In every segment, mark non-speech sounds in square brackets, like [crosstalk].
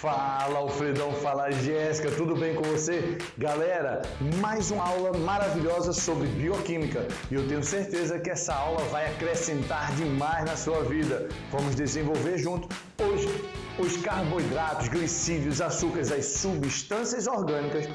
Fala Alfredão, fala Jéssica, tudo bem com você? Galera, mais uma aula maravilhosa sobre bioquímica e eu tenho certeza que essa aula vai acrescentar demais na sua vida. Vamos desenvolver junto hoje os carboidratos, glicídios, açúcares, as substâncias orgânicas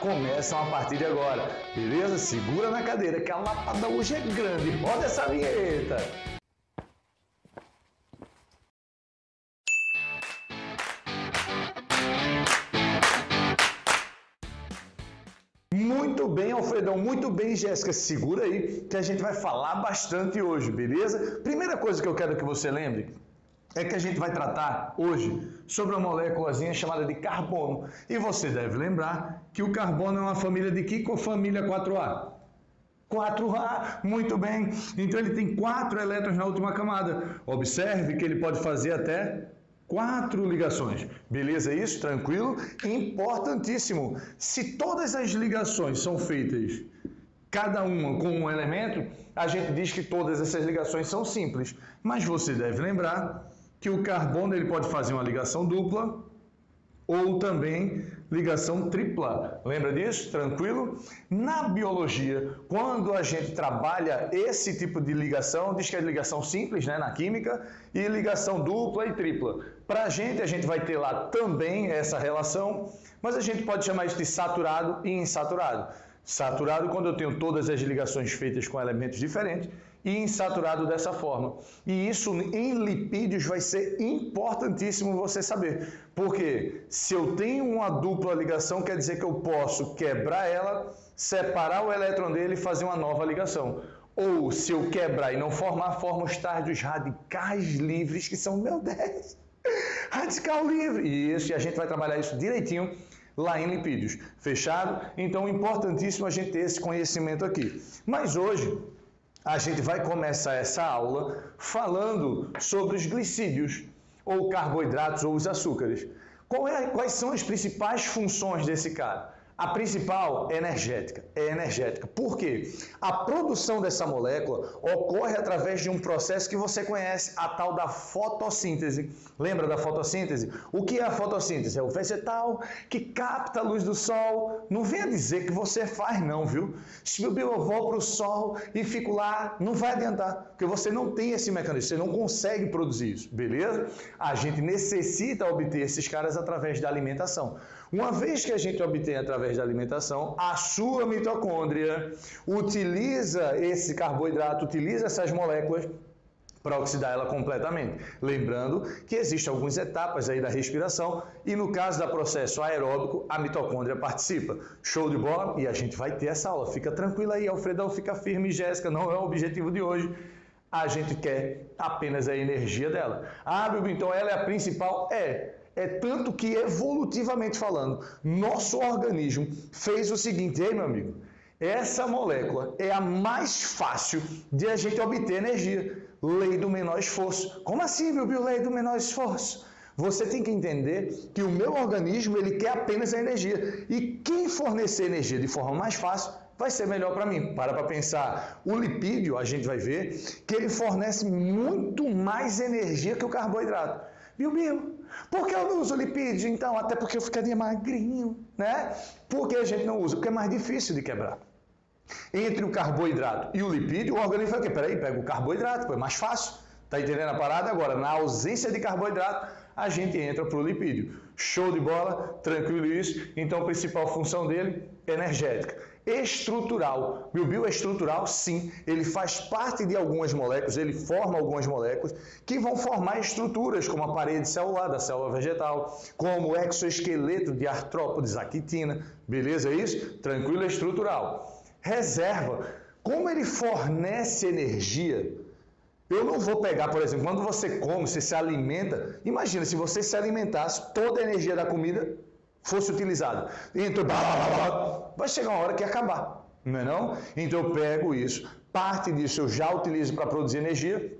começam a partir de agora. Beleza? Segura na cadeira que a lapada hoje é grande. Roda essa vinheta! Muito bem, Alfredão, muito bem, Jéssica. Segura aí que a gente vai falar bastante hoje, beleza? Primeira coisa que eu quero que você lembre é que a gente vai tratar hoje sobre uma moléculazinha chamada de carbono. E você deve lembrar que o carbono é uma família de que família 4A? 4A, muito bem. Então ele tem quatro elétrons na última camada. Observe que ele pode fazer até Quatro ligações. Beleza isso? Tranquilo? Importantíssimo. Se todas as ligações são feitas cada uma com um elemento, a gente diz que todas essas ligações são simples. Mas você deve lembrar que o carbono ele pode fazer uma ligação dupla ou também ligação tripla. Lembra disso? Tranquilo? Na biologia, quando a gente trabalha esse tipo de ligação, diz que é ligação simples, né, na química, e ligação dupla e tripla. Para a gente, a gente vai ter lá também essa relação, mas a gente pode chamar isso de saturado e insaturado. Saturado quando eu tenho todas as ligações feitas com elementos diferentes e insaturado dessa forma. E isso em lipídios vai ser importantíssimo você saber. Porque se eu tenho uma dupla ligação, quer dizer que eu posso quebrar ela, separar o elétron dele e fazer uma nova ligação. Ou se eu quebrar e não formar, forma os estágios radicais livres, que são, meu Deus, [laughs] radical livre. E isso, e a gente vai trabalhar isso direitinho lá em lipídios. Fechado? Então, importantíssimo a gente ter esse conhecimento aqui. Mas hoje, a gente vai começar essa aula falando sobre os glicídios, ou carboidratos, ou os açúcares. É, quais são as principais funções desse cara? A principal é energética, é energética. Por quê? A produção dessa molécula ocorre através de um processo que você conhece, a tal da fotossíntese. Lembra da fotossíntese? O que é a fotossíntese? É o vegetal que capta a luz do sol. Não venha dizer que você faz não, viu? Se eu vou para o sol e fico lá, não vai adiantar, porque você não tem esse mecanismo, você não consegue produzir isso, beleza? A gente necessita obter esses caras através da alimentação. Uma vez que a gente obtém através da alimentação, a sua mitocôndria utiliza esse carboidrato, utiliza essas moléculas para oxidar ela completamente. Lembrando que existem algumas etapas aí da respiração e no caso da processo aeróbico, a mitocôndria participa. Show de bola? E a gente vai ter essa aula. Fica tranquila aí, Alfredão, fica firme, Jéssica, não é o objetivo de hoje. A gente quer apenas a energia dela. Ah, Bibi, então ela é a principal? É. É tanto que, evolutivamente falando, nosso organismo fez o seguinte, ei meu amigo, essa molécula é a mais fácil de a gente obter energia. Lei do menor esforço. Como assim, meu bio? Lei do menor esforço. Você tem que entender que o meu organismo ele quer apenas a energia. E quem fornecer energia de forma mais fácil vai ser melhor para mim. Para para pensar. O lipídio, a gente vai ver que ele fornece muito mais energia que o carboidrato. Viu, Bio? Por que eu não uso lipídio, então? Até porque eu ficaria magrinho, né? Por que a gente não usa? Porque é mais difícil de quebrar. Entre o carboidrato e o lipídio, o organismo fala, peraí, pega o carboidrato, é mais fácil. Tá entendendo a parada? Agora, na ausência de carboidrato, a gente entra para o lipídio. Show de bola, tranquilo isso. Então, a principal função dele, energética estrutural. Bilbil é estrutural, sim. Ele faz parte de algumas moléculas, ele forma algumas moléculas que vão formar estruturas, como a parede celular da célula vegetal, como o exoesqueleto de artrópodes, a quitina. Beleza é isso? Tranquilo, é estrutural. Reserva. Como ele fornece energia, eu não vou pegar, por exemplo, quando você come, você se alimenta. Imagina se você se alimentasse, toda a energia da comida fosse utilizada. Então, vai chegar uma hora que acabar, não é não? Então eu pego isso, parte disso eu já utilizo para produzir energia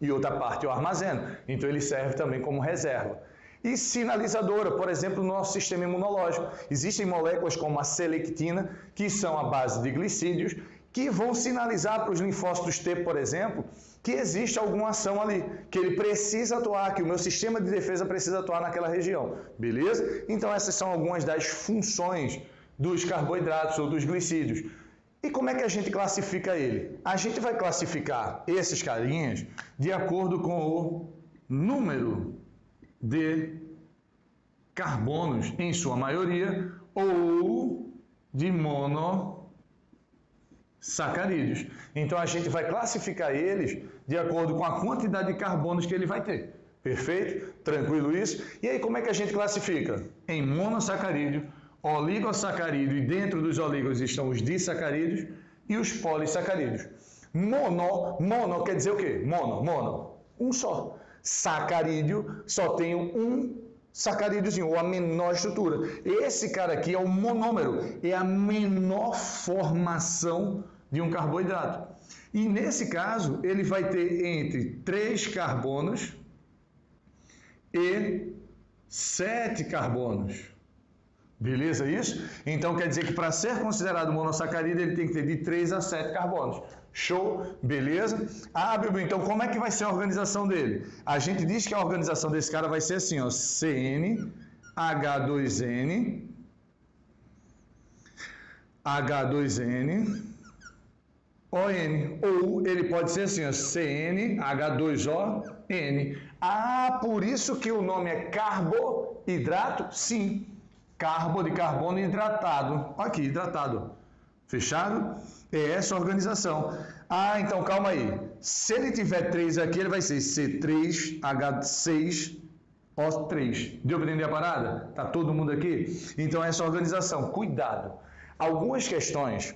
e outra parte eu armazeno. Então ele serve também como reserva. E sinalizadora, por exemplo, no nosso sistema imunológico. Existem moléculas como a selectina, que são a base de glicídios, que vão sinalizar para os linfócitos T, por exemplo, que existe alguma ação ali, que ele precisa atuar, que o meu sistema de defesa precisa atuar naquela região, beleza? Então essas são algumas das funções dos carboidratos ou dos glicídios. E como é que a gente classifica ele? A gente vai classificar esses carinhas de acordo com o número de carbonos, em sua maioria, ou de monossacarídeos. Então a gente vai classificar eles de acordo com a quantidade de carbonos que ele vai ter. Perfeito? Tranquilo isso? E aí como é que a gente classifica? Em monossacarídeo, oligosacarídeo e dentro dos oligos estão os disacarídeos e os polissacarídeos. Mono, mono quer dizer o quê? Mono, mono, um só. Sacarídeo só tem um sacarídeozinho, ou a menor estrutura. Esse cara aqui é o monômero, é a menor formação de um carboidrato. E nesse caso, ele vai ter entre 3 carbonos e 7 carbonos. Beleza isso? Então quer dizer que para ser considerado monossacarídeo ele tem que ter de 3 a 7 carbonos. Show? Beleza? Ah, Bibu, então como é que vai ser a organização dele? A gente diz que a organização desse cara vai ser assim, ó, CN, H2N, H2N, ON. Ou ele pode ser assim, ó, CN, H2ON. Ah, por isso que o nome é carboidrato? Sim. Carbo de carbono hidratado. Aqui, hidratado. Fechado? É essa organização. Ah, então calma aí. Se ele tiver 3 aqui, ele vai ser C3H6O3. Deu para entender a parada? Tá todo mundo aqui? Então essa organização. Cuidado. Algumas questões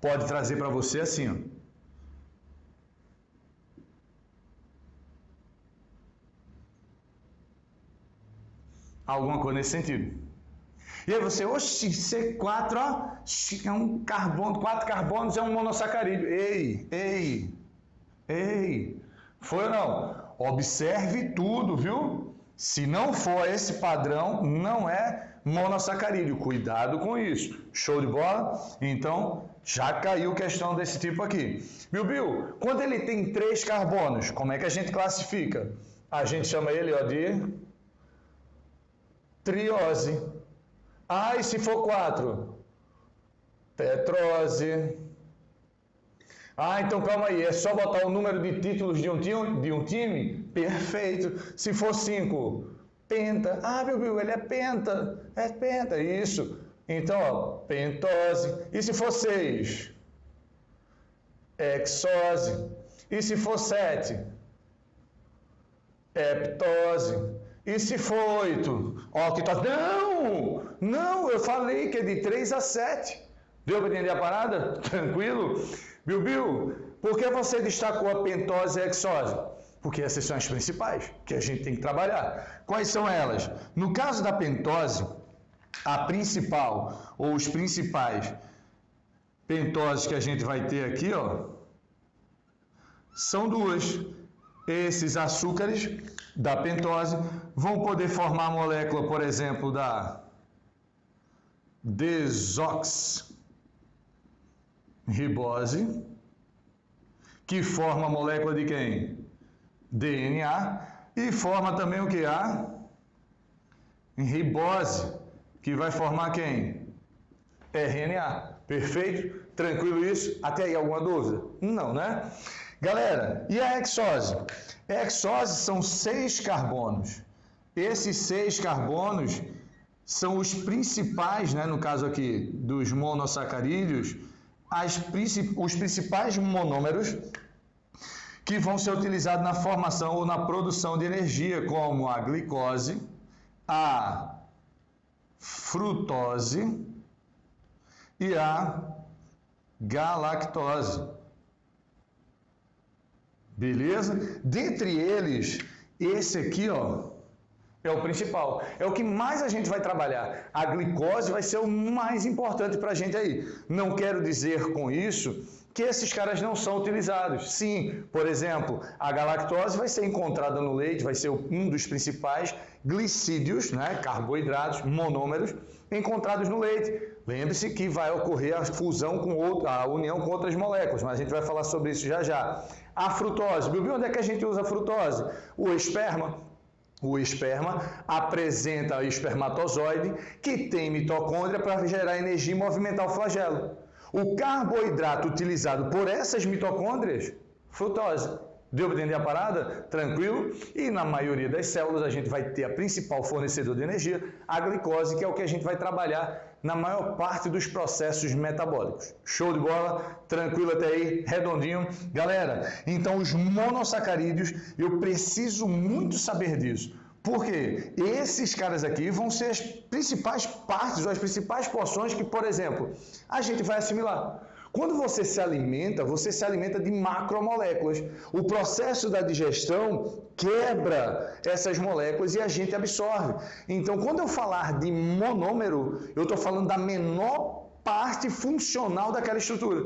pode trazer para você assim. Alguma coisa nesse sentido. E aí você, oxe, C4, ó, é um carbono, quatro carbonos é um monossacarídeo. Ei, ei, ei. Foi ou não? Observe tudo, viu? Se não for esse padrão, não é monossacarídeo. Cuidado com isso. Show de bola? Então, já caiu questão desse tipo aqui. Bill, quando ele tem três carbonos, como é que a gente classifica? A gente chama ele ó, de triose. Ah, e se for quatro? Tetrose. Ah, então calma aí, é só botar o número de títulos de um time? De um time? Perfeito. Se for cinco, penta. Ah, Bill, ele é penta. É penta, isso. Então, ó, pentose. E se for 6? Hexose. E se for 7? Heptose. E se for 8? Octose. Não! Não, eu falei que é de 3 a 7. Deu para entender a parada? [laughs] Tranquilo? Bill Bill, por que você destacou a pentose e a hexose? Porque essas são as principais que a gente tem que trabalhar. Quais são elas? No caso da pentose, a principal ou os principais pentoses que a gente vai ter aqui, ó, são duas. Esses açúcares da pentose vão poder formar a molécula, por exemplo, da desoxirribose, que forma a molécula de quem? DNA, e forma também o que? A ribose, que vai formar quem? RNA. Perfeito? Tranquilo isso? Até aí alguma dúvida? Não, né? Galera, e a hexose? A hexose são seis carbonos. Esses seis carbonos são os principais, né, no caso aqui dos monossacarídeos, as, os principais monômeros que vão ser utilizados na formação ou na produção de energia, como a glicose, a frutose e a galactose. Beleza? Dentre eles, esse aqui, ó, é o principal. É o que mais a gente vai trabalhar. A glicose vai ser o mais importante para a gente aí. Não quero dizer com isso que esses caras não são utilizados. Sim, por exemplo, a galactose vai ser encontrada no leite, vai ser um dos principais glicídios, né, carboidratos, monômeros, encontrados no leite. Lembre-se que vai ocorrer a fusão com outra, a união com outras moléculas, mas a gente vai falar sobre isso já já. a frutose. Bibi, onde é que a gente usa a frutose? O esperma. O esperma apresenta o espermatozoide que tem mitocôndria para gerar energia e movimentar o flagelo. O carboidrato utilizado por essas mitocôndrias, frutose. Deu para entender a parada? Tranquilo? E na maioria das células a gente vai ter a principal fornecedor de energia, a glicose, que é o que a gente vai trabalhar na maior parte dos processos metabólicos. Show de bola? Tranquilo até aí? Redondinho? Galera, então os monossacarídeos, eu preciso muito saber disso. Porque esses caras aqui vão ser as principais partes, ou as principais porções que, por exemplo, a gente vai assimilar. Quando você se alimenta, você se alimenta de macromoléculas. O processo da digestão quebra essas moléculas e a gente absorve. Então, quando eu falar de monômero, eu estou falando da menor parte funcional daquela estrutura.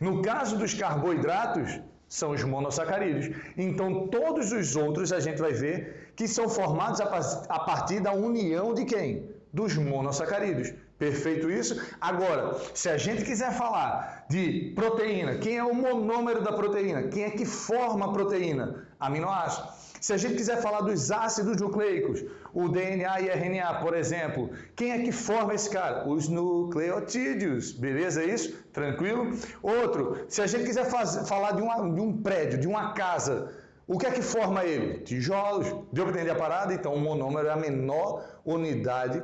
No caso dos carboidratos, são os monossacarídeos. Então, todos os outros a gente vai ver que são formados a partir da união de quem? Dos monossacarídeos. Perfeito isso? Agora, se a gente quiser falar de proteína, quem é o monômero da proteína? Quem é que forma a proteína? Aminoácido. Se a gente quiser falar dos ácidos nucleicos, o DNA e RNA, por exemplo, quem é que forma esse cara? Os nucleotídeos. Beleza isso? Tranquilo? Outro, se a gente quiser falar de, uma, de um prédio, de uma casa, o que é que forma ele? Tijolos. Deu para entender a parada? Então, o monômero é a menor unidade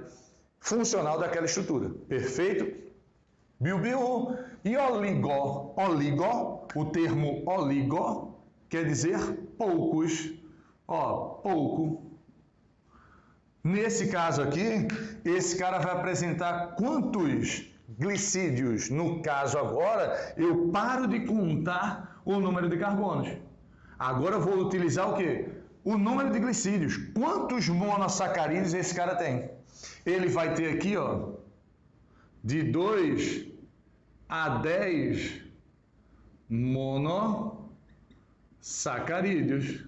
funcional daquela estrutura. Perfeito? Bilbil e oligó. Oligó, o termo oligó quer dizer poucos. Ó, pouco. Nesse caso aqui, esse cara vai apresentar quantos glicídios? No caso agora, eu paro de contar o número de carbonos. Agora eu vou utilizar o quê? O número de glicídios. Quantos monossacarídeos esse cara tem? Ele vai ter aqui, ó, de 2 a 10 monossacarídeos.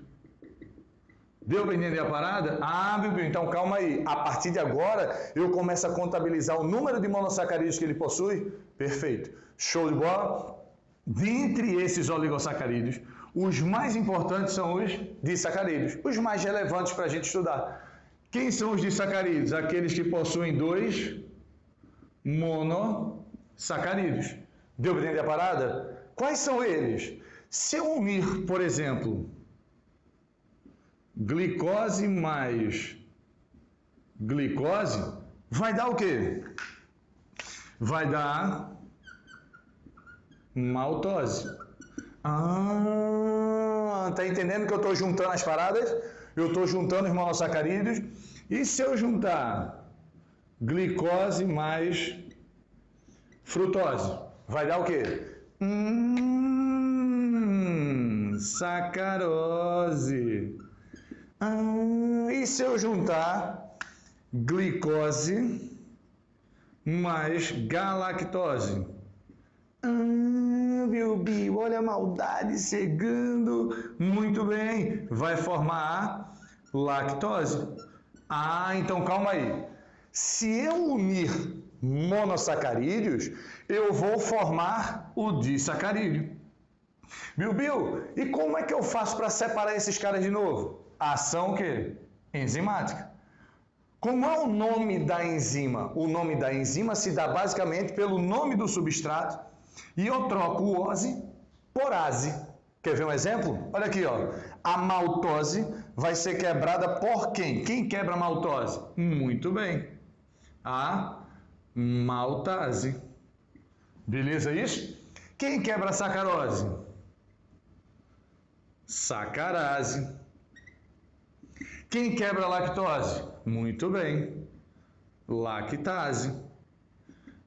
Deu para entender a parada? Ah, Bibi, então calma aí. A partir de agora, eu começo a contabilizar o número de monossacarídeos que ele possui? Perfeito. Show de bola? Dentre esses oligosacarídeos, os mais importantes são os disacarídeos, os mais relevantes para a gente estudar. Quem são os disacarídeos? Aqueles que possuem dois monossacarídeos. Deu para entender a parada? Quais são eles? Se eu unir, por exemplo, glicose mais glicose, vai dar o quê? Vai dar maltose. Ah, tá entendendo que eu estou juntando as paradas? eu estou juntando os monossacarídeos. E se eu juntar glicose mais frutose? Vai dar o quê? Hum, sacarose. Ah, e se eu juntar glicose mais galactose? Ah, meu bio, olha a maldade chegando. Muito bem, vai formar a lactose. Ah, então calma aí. Se eu unir monossacarídeos, eu vou formar o disacarídeo. Bill, Bill, e como é que eu faço para separar esses caras de novo? Ação o quê? Enzimática. Como é o nome da enzima? O nome da enzima se dá basicamente pelo nome do substrato e eu troco o ose por ase. Quer ver um exemplo? Olha aqui, ó. A maltose vai ser quebrada por quem? Quem quebra a maltose? Muito bem. A maltase. Beleza isso? Quem quebra a sacarose? Sacarase. Quem quebra a lactose? Muito bem. Lactase.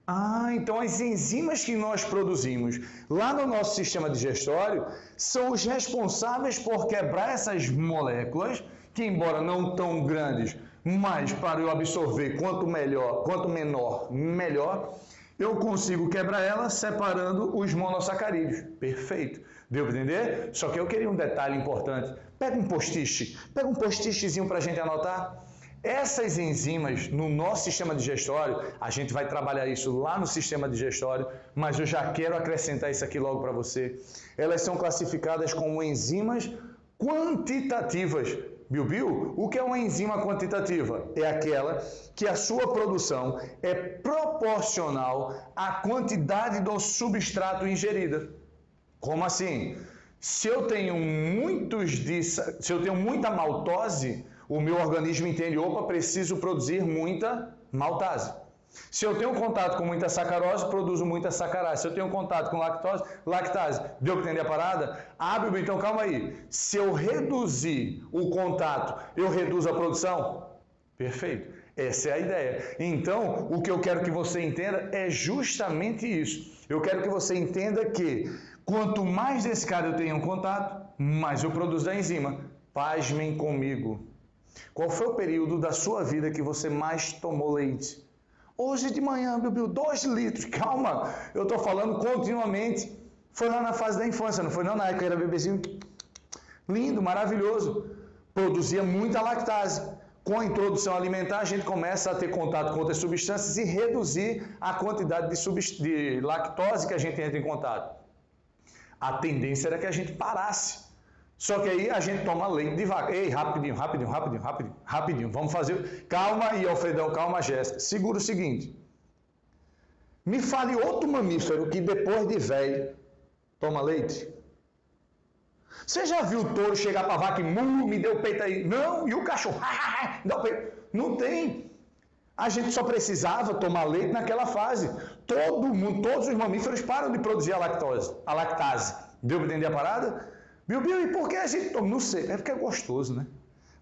Ah, então as enzimas que nós produzimos lá no nosso sistema digestório são os responsáveis por quebrar essas moléculas, que embora não tão grandes, mas para eu absorver quanto melhor, quanto menor, melhor, eu consigo quebrar elas separando os monossacarídeos. Perfeito. Deu para entender? Só que eu queria um detalhe importante. Pega um post-it, pega um post-itzinho para a gente anotar. Essas enzimas no nosso sistema digestório, a gente vai trabalhar isso lá no sistema digestório, mas eu já quero acrescentar isso aqui logo para você. Elas são classificadas como enzimas quantitativas. Biu, o que é uma enzima quantitativa? É aquela que a sua produção é proporcional à quantidade do substrato ingerida. Como assim? Se eu tenho muitos de, se eu tenho muita maltose, o meu organismo entende, opa, preciso produzir muita maltase. Se eu tenho contato com muita sacarose, produzo muita sacarase. Se eu tenho contato com lactose, lactase. Deu para entender a parada? Ah, Bibi, então calma aí. Se eu reduzir o contato, eu reduzo a produção? Perfeito. Essa é a ideia. Então, o que eu quero que você entenda é justamente isso. Eu quero que você entenda que quanto mais desse cara eu tenho contato, mais eu produzo da enzima. Pasmem comigo. Qual foi o período da sua vida que você mais tomou leite? Hoje de manhã bebeu dois litros. [laughs] Calma, eu estou falando continuamente. Foi lá na fase da infância, não foi não? Na época era bebezinho lindo, maravilhoso. Produzia muita lactase. Com a introdução alimentar, a gente começa a ter contato com outras substâncias e reduzir a quantidade de, de lactose que a gente entra em contato. A tendência era que a gente parasse. Só que aí a gente toma leite devagar. Ei, rapidinho, rapidinho, rapidinho, rapidinho, rapidinho. Vamos fazer. Calma aí, Alfredão, calma, Jéssica. Segura o seguinte. Me fale outro mamífero que depois de velho toma leite. Você já viu o touro chegar para a vaca e mu, me deu peito aí? Não, e o cachorro? Não tem. A gente só precisava tomar leite naquela fase. Todo mundo, todos os mamíferos param de produzir a lactose, a lactase. Deu para entender a parada? Bill, e por que a gente toma? Não sei, é porque é gostoso, né?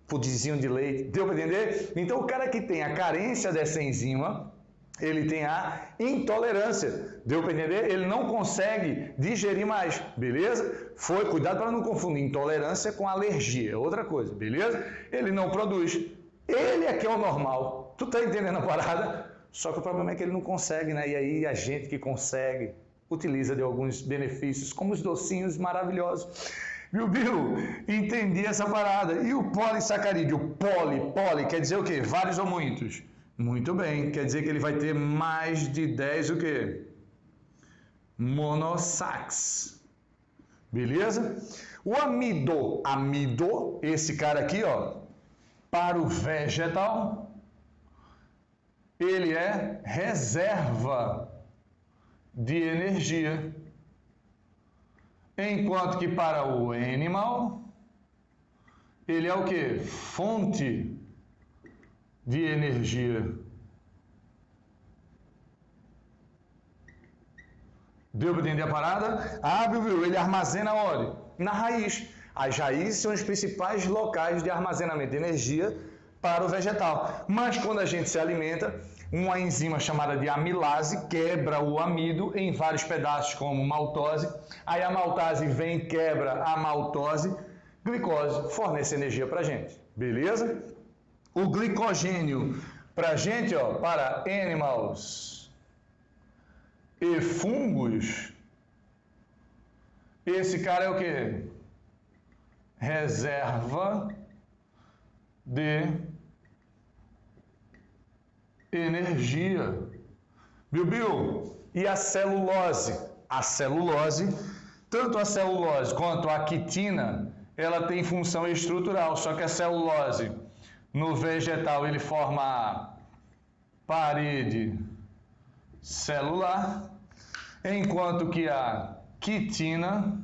Pudizinho de leite, deu para entender? Então, o cara que tem a carência dessa enzima, ele tem a intolerância, deu para entender? Ele não consegue digerir mais, beleza? Foi, cuidado para não confundir intolerância com alergia, é outra coisa, beleza? Ele não produz. Ele é que é o normal. Tu tá entendendo a parada? Só que o problema é que ele não consegue, né? E aí a gente que consegue utiliza de alguns benefícios, como os docinhos maravilhosos. Viu, Bill? Entendi essa parada. E o polissacarídeo? Poli, poli, quer dizer o quê? Vários ou muitos? Muito bem, quer dizer que ele vai ter mais de 10 o quê? Monossax. Beleza? O amido, amido, esse cara aqui, ó, para o vegetal, ele é reserva de energia. Enquanto que para o animal, ele é o que? Fonte de energia. Deu para entender a parada? Ah, viu, ele armazena óleo na raiz. As raízes são os principais locais de armazenamento de energia para o vegetal. Mas quando a gente se alimenta, uma enzima chamada de amilase quebra o amido em vários pedaços, como maltose. Aí a maltase vem e quebra a maltose, glicose, fornece energia para gente. Beleza? O glicogênio para gente, ó, para animals e fungos, esse cara é o que? Reserva de energia. Bill, Bill, e a celulose? A celulose, tanto a celulose quanto a quitina, ela tem função estrutural, só que a celulose no vegetal ele forma a parede celular, enquanto que a quitina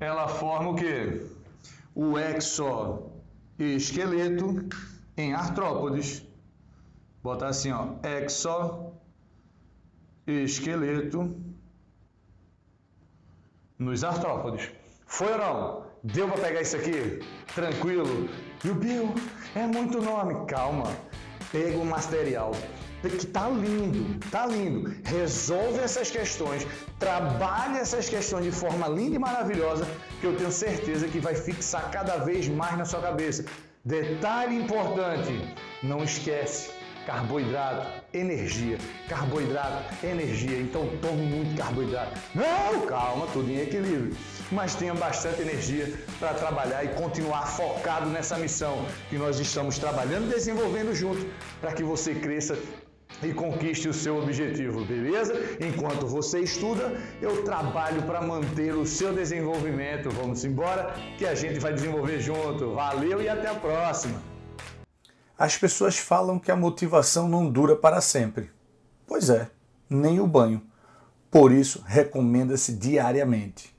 ela forma o que? O exoesqueleto em artrópodes. Botar assim, ó, exoesqueleto nos artrópodes. Foi ou não? Deu para pegar isso aqui? Tranquilo? E o Bill, é muito nome. Calma, pega o material que tá lindo, tá lindo. Resolve essas questões, trabalhe essas questões de forma linda e maravilhosa, que eu tenho certeza que vai fixar cada vez mais na sua cabeça. Detalhe importante, não esquece carboidrato, energia. Carboidrato, energia. Então tome muito carboidrato. Não, calma, tudo em equilíbrio. Mas tenha bastante energia para trabalhar e continuar focado nessa missão que nós estamos trabalhando e desenvolvendo junto para que você cresça e conquiste o seu objetivo, beleza? Enquanto você estuda, eu trabalho para manter o seu desenvolvimento. Vamos embora que a gente vai desenvolver junto. Valeu e até a próxima! As pessoas falam que a motivação não dura para sempre. Pois é, nem o banho. Por isso, recomenda-se diariamente.